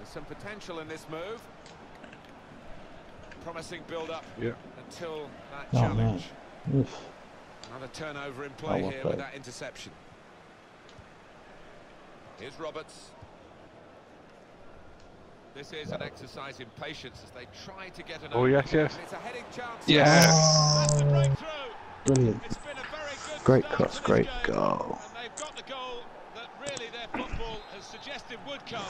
There's some potential in this move. Promising build-up Yeah. until that Oh, challenge. Another turnover in play here play. with that interception. Here's Roberts. This is an exercise in patience as they try to get an Oh, yes, yes. It's a heading chance. Yes. yes. Brilliant. Great cross, great game, goal. And they've got the goal that really their football has suggested would come.